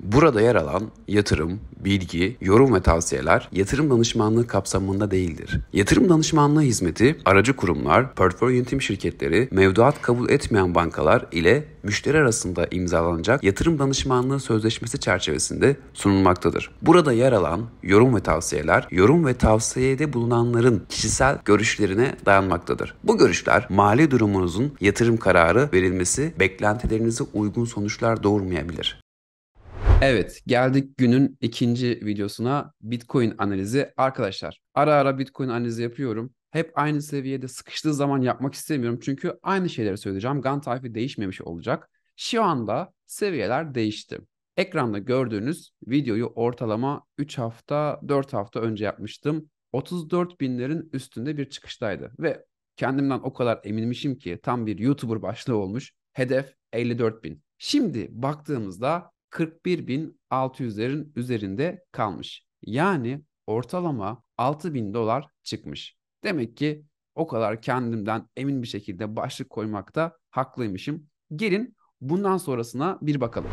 Burada yer alan yatırım, bilgi, yorum ve tavsiyeler yatırım danışmanlığı kapsamında değildir. Yatırım danışmanlığı hizmeti aracı kurumlar, portföy yönetim şirketleri, mevduat kabul etmeyen bankalar ile müşteri arasında imzalanacak yatırım danışmanlığı sözleşmesi çerçevesinde sunulmaktadır. Burada yer alan yorum ve tavsiyeler, yorum ve tavsiyede bulunanların kişisel görüşlerine dayanmaktadır. Bu görüşler mali durumunuzun yatırım kararı verilmesi beklentilerinize uygun sonuçlar doğurmayabilir. Evet, geldik günün ikinci videosuna Bitcoin analizi. Arkadaşlar, ara ara Bitcoin analizi yapıyorum. Hep aynı seviyede sıkıştığı zaman yapmak istemiyorum. Çünkü aynı şeyleri söyleyeceğim. Gun tayfı değişmemiş olacak. Şu anda seviyeler değişti. Ekranda gördüğünüz videoyu ortalama 3 hafta, 4 hafta önce yapmıştım. 34 binlerin üstünde bir çıkıştaydı. Ve kendimden o kadar eminmişim ki tam bir YouTuber başlığı olmuş. Hedef 54 bin. Şimdi baktığımızda 41.600'lerin üzerinde kalmış. Yani ortalama 6.000 dolar çıkmış. Demek ki o kadar kendimden emin bir şekilde başlık koymakta haklıymışım. Gelin bundan sonrasına bir bakalım.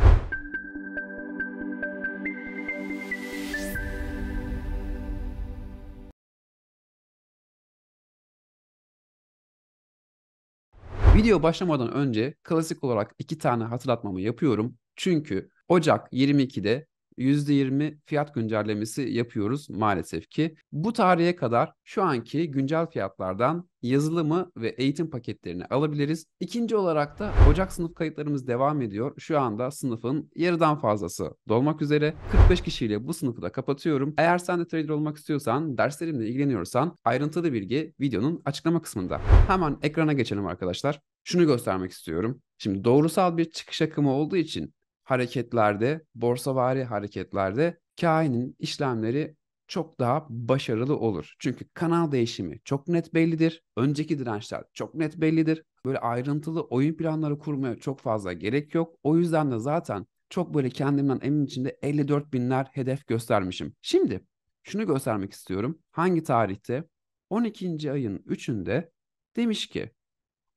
Video başlamadan önce klasik olarak iki tane hatırlatmamı yapıyorum. Çünkü Ocak 22'de %20 fiyat güncellemesi yapıyoruz maalesef ki. Bu tarihe kadar şu anki güncel fiyatlardan yazılımı ve eğitim paketlerini alabiliriz. İkinci olarak da Ocak sınıf kayıtlarımız devam ediyor. Şu anda sınıfın yarıdan fazlası dolmak üzere. 45 kişiyle bu sınıfı da kapatıyorum. Eğer sen de trader olmak istiyorsan, derslerimle ilgileniyorsan ayrıntılı bilgi videonun açıklama kısmında. Hemen ekrana geçelim arkadaşlar. Şunu göstermek istiyorum. Şimdi doğrusal bir çıkış akımı olduğu için hareketlerde, borsavari hareketlerde kainin işlemleri çok daha başarılı olur. Çünkü kanal değişimi çok net bellidir. Önceki dirençler çok net bellidir. Böyle ayrıntılı oyun planları kurmaya çok fazla gerek yok. O yüzden de zaten çok böyle kendimden emin içinde 54 binler hedef göstermişim. Şimdi şunu göstermek istiyorum. Hangi tarihte? 12. ayın 3'ünde demiş ki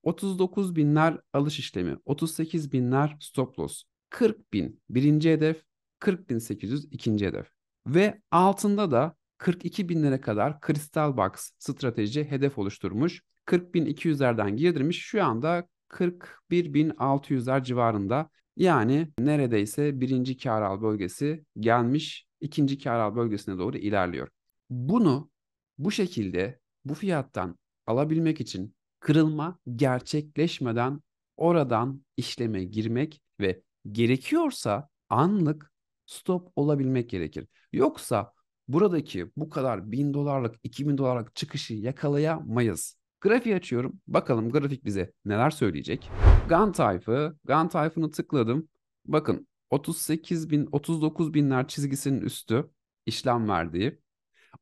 39 binler alış işlemi, 38 binler stop loss. 40 bin birinci hedef, 40 bin 800 ikinci hedef. Ve altında da 42 binlere kadar Crystal Box strateji hedef oluşturmuş. 40 bin 200'lerden girdirmiş. Şu anda 41 bin 600'ler civarında. Yani neredeyse birinci kar al bölgesi gelmiş. ikinci kar al bölgesine doğru ilerliyor. Bunu bu şekilde bu fiyattan alabilmek için kırılma gerçekleşmeden oradan işleme girmek ve gerekiyorsa anlık stop olabilmek gerekir. Yoksa buradaki bu kadar bin dolarlık, iki bin dolarlık çıkışı yakalayamayız. Grafiği açıyorum. Bakalım grafik bize neler söyleyecek. Gun Type'ı, Gun Type'ını tıkladım. Bakın 38 bin, 39 binler çizgisinin üstü işlem verdiği.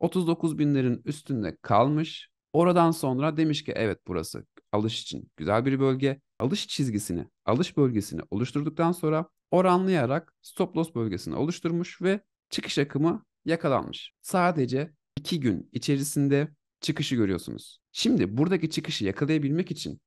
39 binlerin üstünde kalmış. Oradan sonra demiş ki evet burası alış için güzel bir bölge. Alış çizgisini, alış bölgesini oluşturduktan sonra oranlayarak stop loss bölgesini oluşturmuş ve çıkış akımı yakalanmış. Sadece 2 gün içerisinde çıkışı görüyorsunuz. Şimdi buradaki çıkışı yakalayabilmek için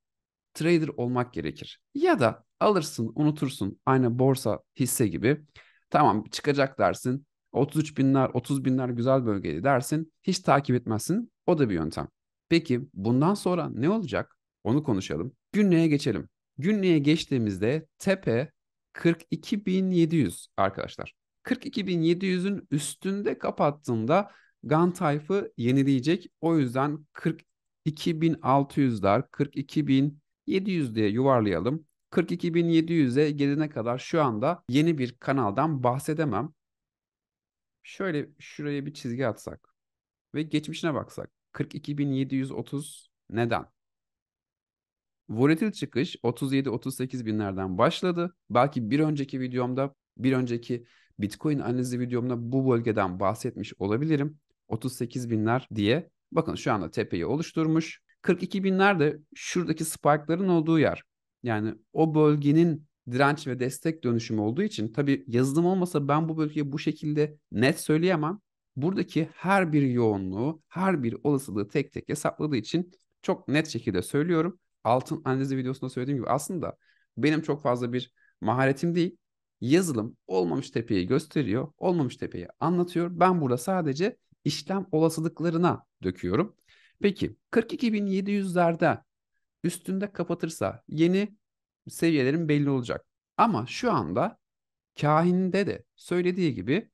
trader olmak gerekir. Ya da alırsın, unutursun aynı borsa hisse gibi. Tamam çıkacak dersin. 33 binler, 30 binler güzel bölgeydi dersin. Hiç takip etmezsin. O da bir yöntem. Peki bundan sonra ne olacak? Onu konuşalım. Günlüğe geçelim. Günlüğe geçtiğimizde tepe 42.700 arkadaşlar. 42.700'ün üstünde kapattığında Gun Type'ı yenileyecek. O yüzden 42.600'lar 42.700 diye yuvarlayalım. 42.700'e gelene kadar şu anda yeni bir kanaldan bahsedemem. Şöyle şuraya bir çizgi atsak ve geçmişine baksak. 42.730 neden? Volatil çıkış 37-38 binlerden başladı. Belki bir önceki videomda, bir önceki Bitcoin analizi videomda bu bölgeden bahsetmiş olabilirim. 38 binler diye. Bakın şu anda tepeyi oluşturmuş. 42 binler de şuradaki spike'ların olduğu yer. Yani o bölgenin direnç ve destek dönüşümü olduğu için tabii yazılım olmasa ben bu bölgeyi bu şekilde net söyleyemem. Buradaki her bir yoğunluğu, her bir olasılığı tek tek hesapladığı için çok net şekilde söylüyorum altın analizi videosunda söylediğim gibi aslında benim çok fazla bir maharetim değil. yazılım olmamış tepeyi gösteriyor, olmamış tepeyi anlatıyor. Ben burada sadece işlem olasılıklarına döküyorum. Peki 42.700'lerde üstünde kapatırsa yeni seviyelerin belli olacak. Ama şu anda kahinde de söylediği gibi,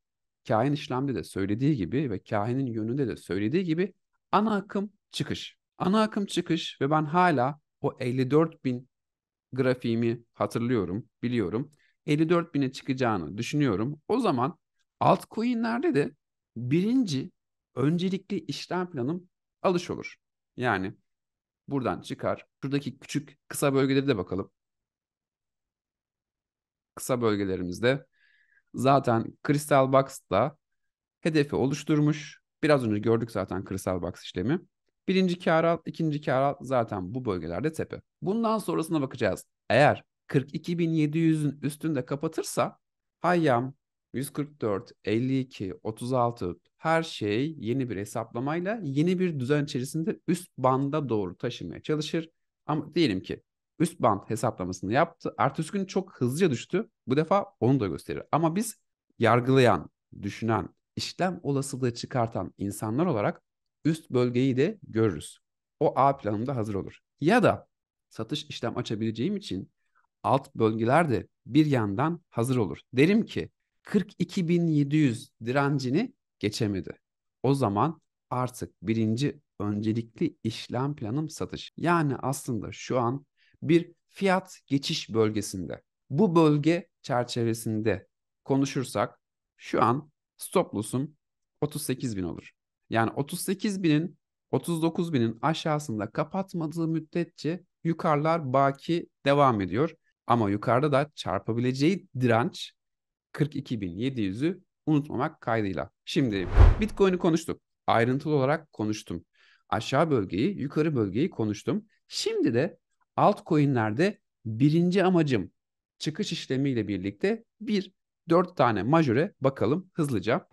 kahin işlemde de söylediği gibi ve kahinin yönünde de söylediği gibi ana akım çıkış. Ana akım çıkış ve ben hala o 54 bin grafiğimi hatırlıyorum, biliyorum. 54 bine çıkacağını düşünüyorum. O zaman altcoin'lerde de birinci öncelikli işlem planım alış olur. Yani buradan çıkar. Şuradaki küçük kısa bölgeleri de bakalım. Kısa bölgelerimizde zaten Crystal Box'da hedefi oluşturmuş. Biraz önce gördük zaten Crystal Box işlemi. Birinci kar al, ikinci kar al zaten bu bölgelerde tepe. Bundan sonrasına bakacağız. Eğer 42.700'ün üstünde kapatırsa Hayyam 144, 52, 36 her şey yeni bir hesaplamayla yeni bir düzen içerisinde üst banda doğru taşımaya çalışır. Ama diyelim ki üst band hesaplamasını yaptı. Ertesi gün çok hızlıca düştü. Bu defa onu da gösterir. Ama biz yargılayan, düşünen, işlem olasılığı çıkartan insanlar olarak üst bölgeyi de görürüz. O A planımda hazır olur. Ya da satış işlem açabileceğim için alt bölgeler de bir yandan hazır olur. Derim ki 42.700 direncini geçemedi. O zaman artık birinci öncelikli işlem planım satış. Yani aslında şu an bir fiyat geçiş bölgesinde. Bu bölge çerçevesinde konuşursak şu an stop loss'um 38 bin olur. Yani 38 binin 39 binin aşağısında kapatmadığı müddetçe yukarılar baki devam ediyor. Ama yukarıda da çarpabileceği direnç 42.700'ü unutmamak kaydıyla. Şimdi Bitcoin'i konuştuk. Ayrıntılı olarak konuştum. Aşağı bölgeyi, yukarı bölgeyi konuştum. Şimdi de altcoin'lerde birinci amacım çıkış işlemiyle birlikte bir dört tane majöre bakalım hızlıca.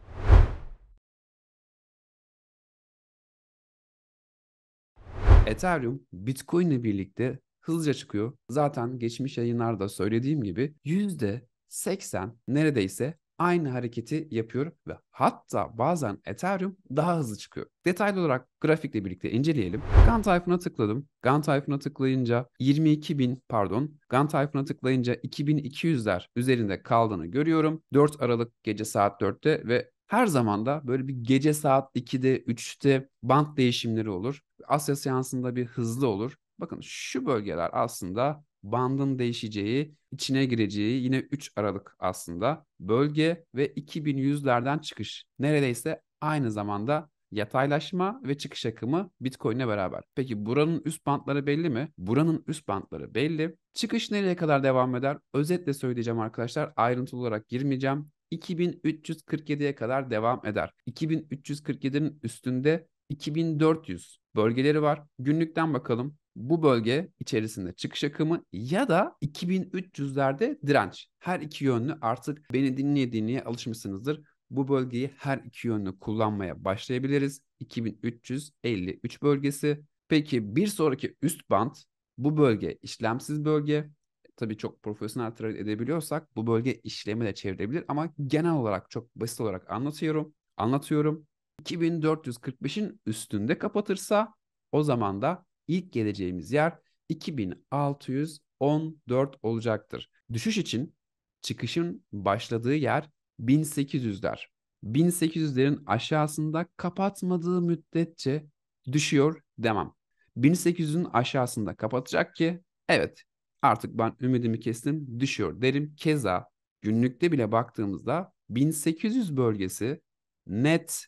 Ethereum Bitcoin ile birlikte hızlıca çıkıyor. Zaten geçmiş yayınlarda söylediğim gibi %80 neredeyse aynı hareketi yapıyor ve hatta bazen Ethereum daha hızlı çıkıyor. Detaylı olarak grafikle birlikte inceleyelim. GAN tayfına tıkladım. GAN tayfına tıklayınca 22.000 pardon GAN tayfına tıklayınca 2200'ler üzerinde kaldığını görüyorum. 4 Aralık gece saat 4'te ve her zaman da böyle bir gece saat 2'de 3'te band değişimleri olur. Asya seansında bir hızlı olur. Bakın şu bölgeler aslında bandın değişeceği, içine gireceği yine 3 Aralık aslında bölge ve 2100'lerden çıkış. Neredeyse aynı zamanda yataylaşma ve çıkış akımı Bitcoin'le beraber. Peki buranın üst bantları belli mi? Buranın üst bantları belli. Çıkış nereye kadar devam eder? Özetle söyleyeceğim arkadaşlar. Ayrıntılı olarak girmeyeceğim. 2347'ye kadar devam eder. 2347'nin üstünde 2400 bölgeleri var. Günlükten bakalım. Bu bölge içerisinde çıkış akımı ya da 2300'lerde direnç. Her iki yönlü artık beni dinleye alışmışsınızdır. Bu bölgeyi her iki yönlü kullanmaya başlayabiliriz. 2353 bölgesi. Peki bir sonraki üst band bu bölge işlemsiz bölge. Tabii çok profesyonel trade edebiliyorsak bu bölge işlemi de çevirebilir ama genel olarak çok basit olarak anlatıyorum. Anlatıyorum. 2445'in üstünde kapatırsa o zaman da ilk geleceğimiz yer 2614 olacaktır. Düşüş için çıkışın başladığı yer 1800'ler. 1800'lerin aşağısında kapatmadığı müddetçe düşüyor demem. 1800'ün aşağısında kapatacak ki evet artık ben ümidimi kestim düşüyor derim. Keza günlükte bile baktığımızda 1800 bölgesi net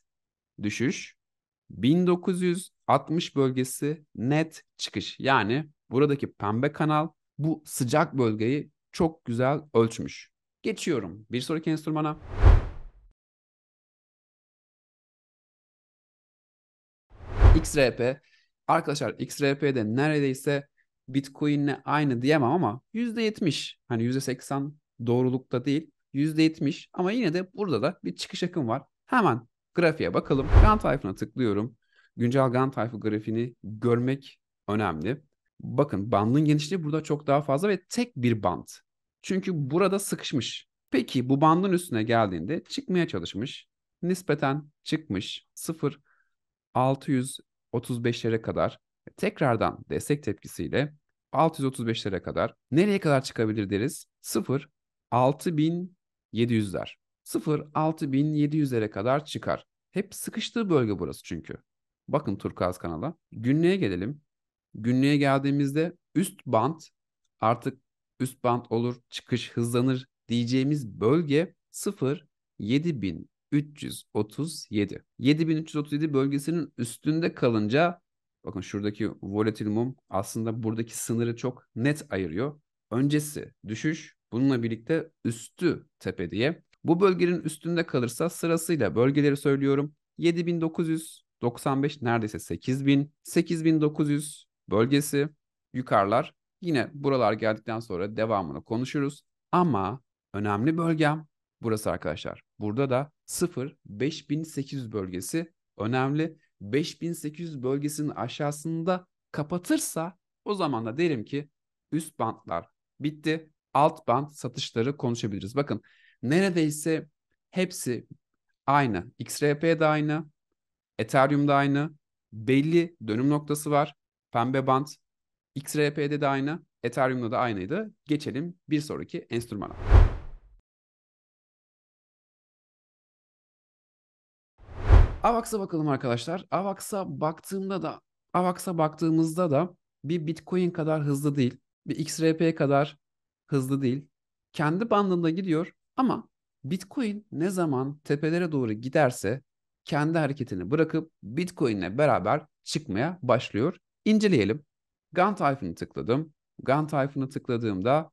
düşüş. 1960 bölgesi net çıkış. Yani buradaki pembe kanal bu sıcak bölgeyi çok güzel ölçmüş. Geçiyorum bir sonraki enstrümana. XRP. Arkadaşlar XRP'de neredeyse Bitcoin'le aynı diyemem ama %70 hani %80 doğrulukta değil %70 ama yine de burada da bir çıkış akım var. Hemen Grafiğe bakalım. Gantt tayfına tıklıyorum. Güncel Gantt tayfı grafiğini görmek önemli. Bakın bandın genişliği burada çok daha fazla ve tek bir band. Çünkü burada sıkışmış. Peki bu bandın üstüne geldiğinde çıkmaya çalışmış. Nispeten çıkmış 0 635'lere kadar tekrardan destek tepkisiyle 635'lere kadar nereye kadar çıkabilir deriz? 0 6700'ler. 0 6700'lere kadar çıkar. Hep sıkıştığı bölge burası çünkü. Bakın Turkuaz kanala. Günlüğe gelelim. Günlüğe geldiğimizde üst band artık üst band olur, çıkış hızlanır diyeceğimiz bölge 0 7337. 7337 bölgesinin üstünde kalınca bakın şuradaki volatil mum aslında buradaki sınırı çok net ayırıyor. Öncesi düşüş, bununla birlikte üstü tepe diye. Bu bölgenin üstünde kalırsa sırasıyla bölgeleri söylüyorum. 7995 neredeyse 8000, 8900 bölgesi yukarılar. Yine buralar geldikten sonra devamını konuşuruz. Ama önemli bölgem burası arkadaşlar. Burada da 0 5800 bölgesi önemli. 5800 bölgesinin aşağısında kapatırsa o zaman da derim ki üst bantlar bitti. Alt band satışları konuşabiliriz. Bakın neredeyse hepsi aynı. XRP de aynı. Ethereum da aynı. Belli dönüm noktası var. Pembe band. XRP'de de aynı. Ethereum'da da aynıydı. Geçelim bir sonraki enstrümana. AVAX'a bakalım arkadaşlar. AVAX'a baktığımda da AVAX'a baktığımızda da bir Bitcoin kadar hızlı değil. Bir XRP kadar hızlı değil. Kendi bandında gidiyor ama Bitcoin ne zaman tepelere doğru giderse kendi hareketini bırakıp Bitcoin'le beraber çıkmaya başlıyor. İnceleyelim. Gantt tayfını tıkladım. Gantt tayfını tıkladığımda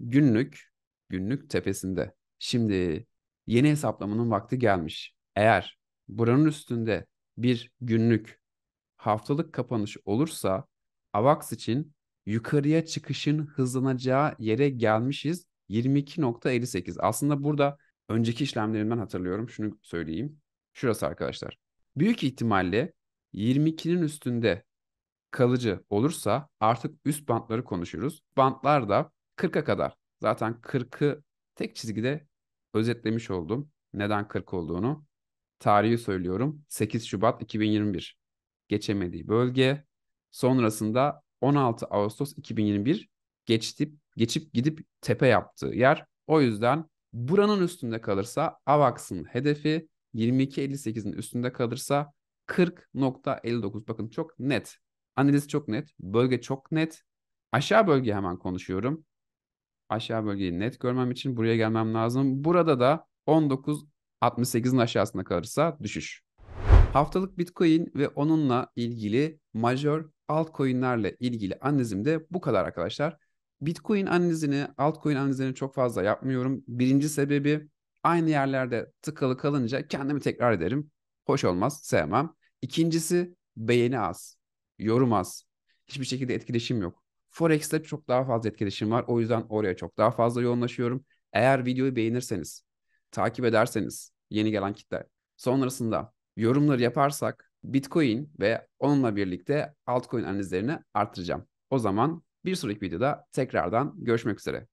günlük günlük tepesinde. Şimdi yeni hesaplamanın vakti gelmiş. Eğer buranın üstünde bir günlük haftalık kapanış olursa AVAX için yukarıya çıkışın hızlanacağı yere gelmişiz. 22.58. Aslında burada önceki işlemlerimden hatırlıyorum. Şunu söyleyeyim. Şurası arkadaşlar. Büyük ihtimalle 22'nin üstünde kalıcı olursa artık üst bantları konuşuruz. Bantlar da 40'a kadar. Zaten 40'ı tek çizgide özetlemiş oldum. Neden 40 olduğunu. Tarihi söylüyorum. 8 Şubat 2021. Geçemediği bölge. Sonrasında 16 Ağustos 2021 geçtip geçip gidip tepe yaptığı yer. O yüzden buranın üstünde kalırsa AVAX'ın hedefi 22.58'in üstünde kalırsa 40.59. Bakın çok net. Analiz çok net. Bölge çok net. Aşağı bölge hemen konuşuyorum. Aşağı bölgeyi net görmem için buraya gelmem lazım. Burada da 19.68'in aşağısında kalırsa düşüş. Haftalık Bitcoin ve onunla ilgili major altcoin'lerle ilgili analizim de bu kadar arkadaşlar. Bitcoin analizini, altcoin analizini çok fazla yapmıyorum. Birinci sebebi aynı yerlerde tıkalı kalınca kendimi tekrar ederim. Hoş olmaz, sevmem. İkincisi beğeni az, yorum az. Hiçbir şekilde etkileşim yok. Forex'te çok daha fazla etkileşim var. O yüzden oraya çok daha fazla yoğunlaşıyorum. Eğer videoyu beğenirseniz, takip ederseniz yeni gelen kitle sonrasında yorumları yaparsak Bitcoin ve onunla birlikte altcoin analizlerini arttıracağım. O zaman bir sonraki videoda tekrardan görüşmek üzere.